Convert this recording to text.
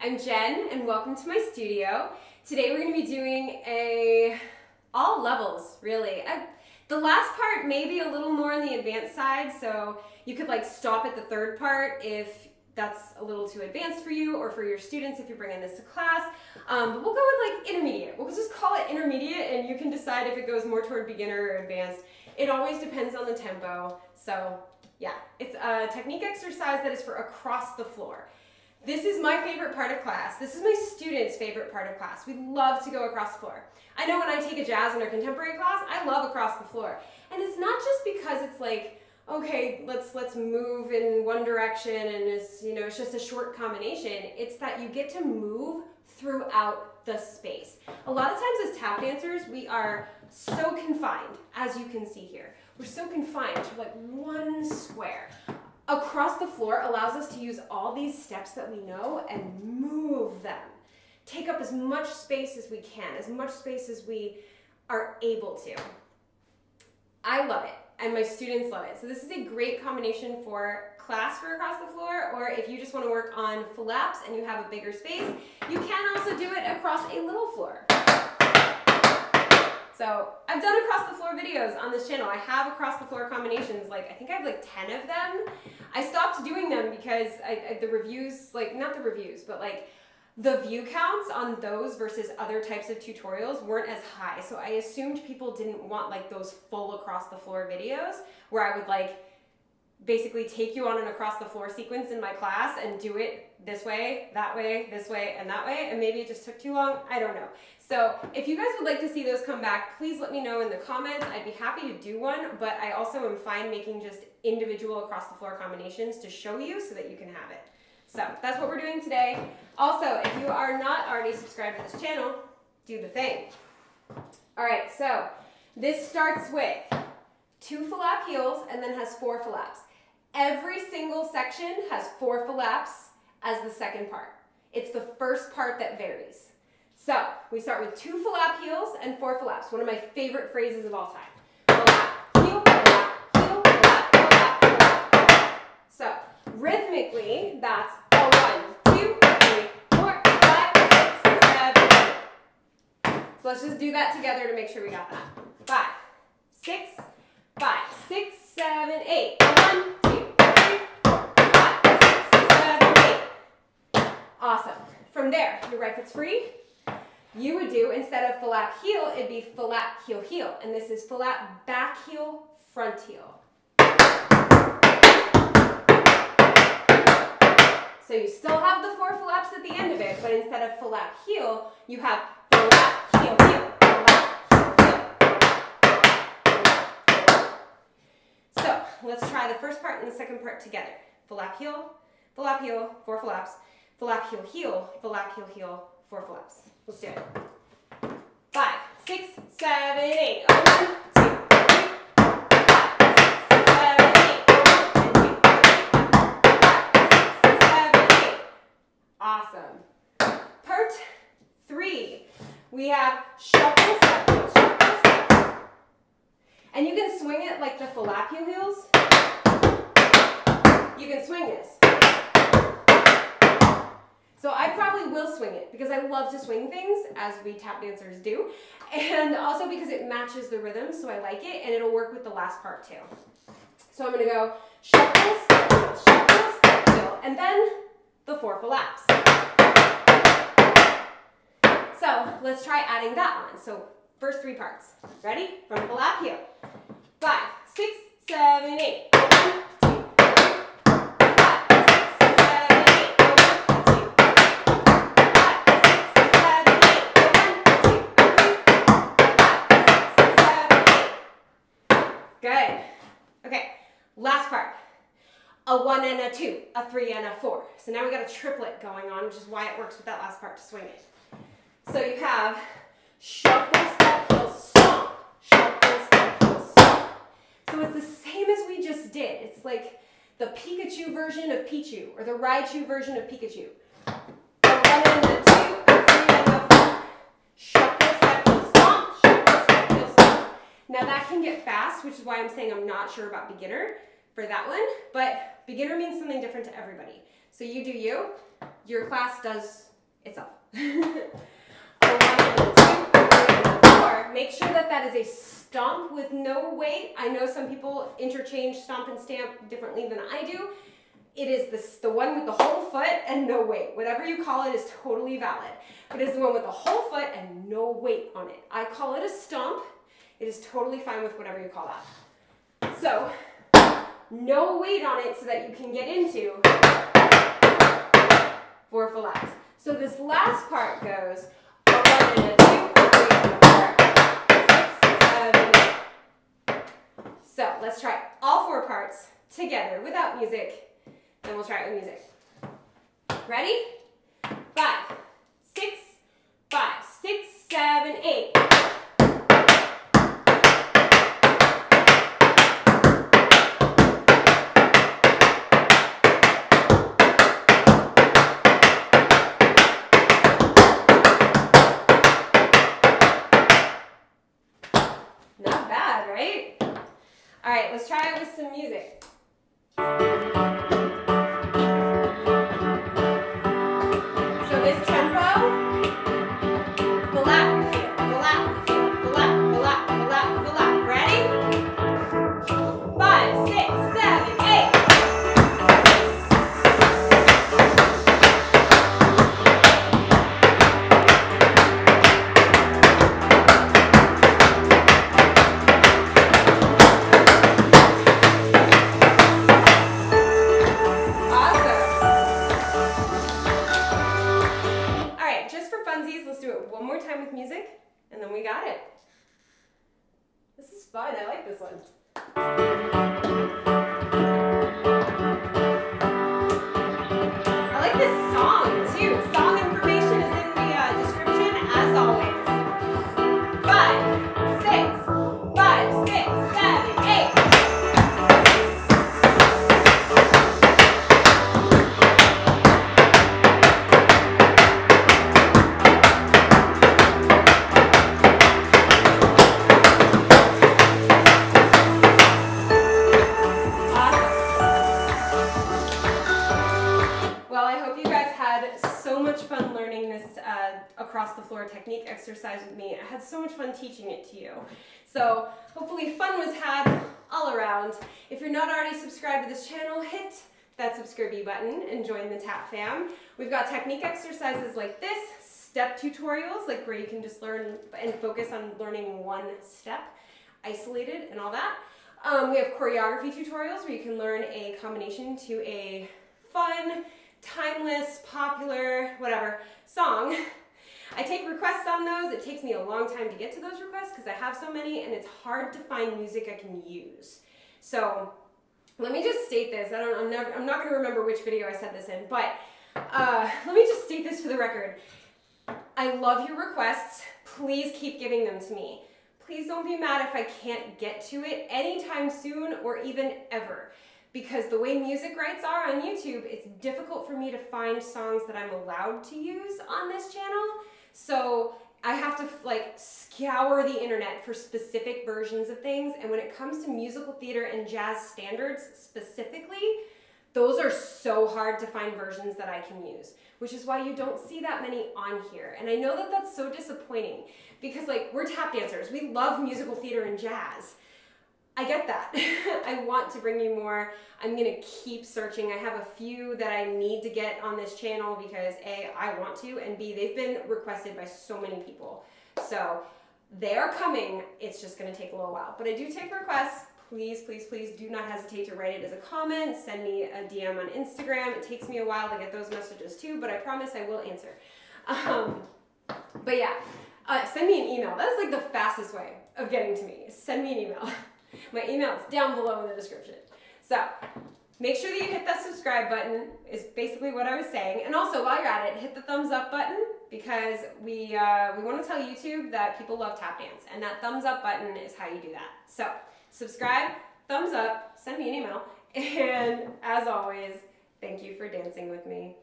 I'm Jen and welcome to my studio. Today we're going to be doing a all levels really. The last part may be a little more on the advanced side so you could like stop at the third part if that's a little too advanced for you or for your students if you're bringing this to class. Um, but we'll go with like intermediate. We'll just call it intermediate and you can decide if it goes more toward beginner or advanced. It always depends on the tempo. So yeah, it's a technique exercise that is for across the floor. This is my favorite part of class. This is my students' favorite part of class. We love to go across the floor. I know when I take a jazz and or contemporary class, I love across the floor. And it's not just because it's like, okay, let's let's move in one direction and it's, you know, it's just a short combination. It's that you get to move throughout the space. A lot of times as tap dancers, we are so confined, as you can see here. We're so confined to like one square across the floor allows us to use all these steps that we know and move them. Take up as much space as we can, as much space as we are able to. I love it, and my students love it. So this is a great combination for class for across the floor, or if you just want to work on flaps and you have a bigger space, you can also do it across a little floor. So I've done across the floor videos on this channel. I have across the floor combinations, like I think I have like 10 of them. I stopped doing them because I, I, the reviews, like not the reviews, but like the view counts on those versus other types of tutorials weren't as high. So I assumed people didn't want like those full across the floor videos where I would like basically take you on an across the floor sequence in my class and do it this way, that way, this way, and that way, and maybe it just took too long, I don't know. So if you guys would like to see those come back, please let me know in the comments. I'd be happy to do one, but I also am fine making just individual across the floor combinations to show you so that you can have it. So that's what we're doing today. Also, if you are not already subscribed to this channel, do the thing. All right, so this starts with two flap heels and then has four flaps. Every single section has four flaps as the second part. It's the first part that varies. So we start with two flap heels and four flaps, one of my favorite phrases of all time. So rhythmically, that's a one, two, three, four, five, six, seven. So let's just do that together to make sure we got that. Five, six, five, six, seven, eight. One, two, three, four, five, six, seven, eight. Awesome. From there, your right foot's free, you would do, instead of flap heel, it'd be flap heel heel. And this is flap back heel, front heel. So you still have the four flaps at the end of it, but instead of flap heel, you have flap heel heel. So let's try the first part and the second part together. Flap heel, flap heel, four flaps, flap heel heel, flap heel heel, four flaps. Let's do it. Five, six, seven, eight. Oh, one, two. Awesome. Part three. We have shuffle, step, heel, shuffle. And you can swing it like the flap heel heels. You can swing this. So I probably will swing it because I love to swing things as we tap dancers do. And also because it matches the rhythm, so I like it and it'll work with the last part too. So I'm gonna go shuffle, step, shuffle, step, and then the four flaps. So let's try adding that on. So first three parts. Ready? From the flap heel. Five, six, seven, eight. One, Good. Okay, last part. A one and a two, a three and a four. So now we got a triplet going on, which is why it works with that last part to swing it. So you have shuffle, step, stomp. Shuffle, step, stomp. So it's the same as we just did. It's like the Pikachu version of Pichu, or the Raichu version of Pikachu. A one and a two, a three and a four. Shuffle, step, stomp. Shuffle, step, stomp. Now that can get fast, which is why I'm saying I'm not sure about beginner for that one, but beginner means something different to everybody. So you do you, your class does itself. Make sure that that is a stomp with no weight. I know some people interchange stomp and stamp differently than I do. It is the, the one with the whole foot and no weight. Whatever you call it is totally valid. But it's the one with the whole foot and no weight on it. I call it a stomp. It is totally fine with whatever you call that. So, no weight on it so that you can get into four flaps. So this last part goes one and a. So let's try all four parts together without music. Then we'll try it with music. Ready? Five, six, five, six, seven, eight. Not bad, right? All right, let's try it with some music. Let's do it one more time with music, and then we got it. This is fun. I like this one. Across the floor technique exercise with me. I had so much fun teaching it to you. So hopefully fun was had all around. If you're not already subscribed to this channel, hit that subscribe button and join the TAP fam. We've got technique exercises like this, step tutorials, like where you can just learn and focus on learning one step, isolated and all that. Um, we have choreography tutorials where you can learn a combination to a fun, timeless, popular, whatever, song. I take requests on those. It takes me a long time to get to those requests because I have so many and it's hard to find music I can use. So let me just state this. I don't, I'm, never, I'm not going to remember which video I said this in, but uh, let me just state this for the record. I love your requests. Please keep giving them to me. Please don't be mad if I can't get to it anytime soon or even ever. Because the way music rights are on YouTube, it's difficult for me to find songs that I'm allowed to use on this channel. So I have to like scour the internet for specific versions of things. And when it comes to musical theater and jazz standards specifically, those are so hard to find versions that I can use, which is why you don't see that many on here. And I know that that's so disappointing because like we're tap dancers. We love musical theater and jazz. I get that. I want to bring you more. I'm gonna keep searching. I have a few that I need to get on this channel because A, I want to, and B, they've been requested by so many people. So they are coming. It's just gonna take a little while. But I do take requests. Please, please, please do not hesitate to write it as a comment. Send me a DM on Instagram. It takes me a while to get those messages too, but I promise I will answer. Um, but yeah, uh, send me an email. That is like the fastest way of getting to me. Send me an email. My email is down below in the description. So make sure that you hit that subscribe button is basically what I was saying. And also while you're at it, hit the thumbs up button because we, uh, we want to tell YouTube that people love tap dance and that thumbs up button is how you do that. So subscribe, thumbs up, send me an email, and as always, thank you for dancing with me.